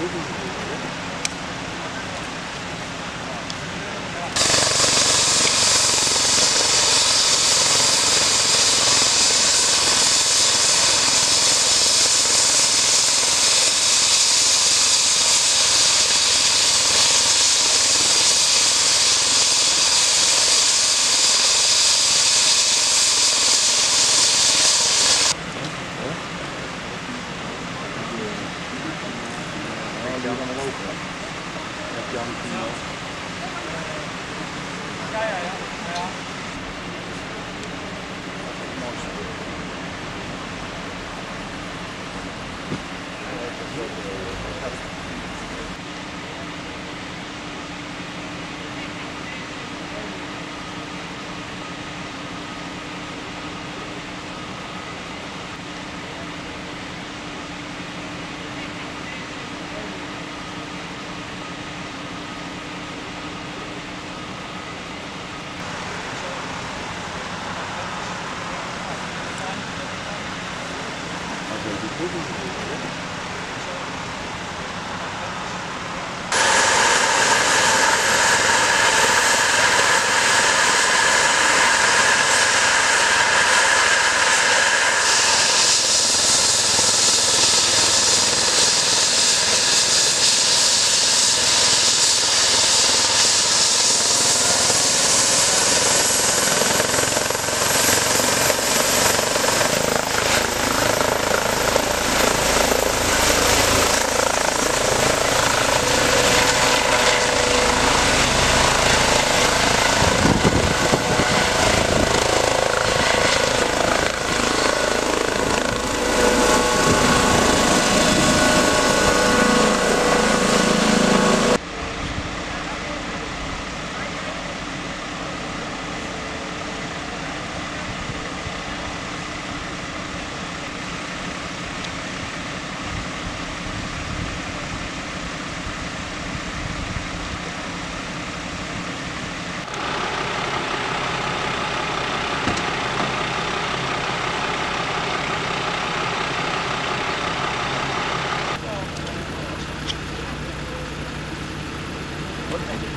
todos os? Né? y'all gonna open. If y'all can todos os né?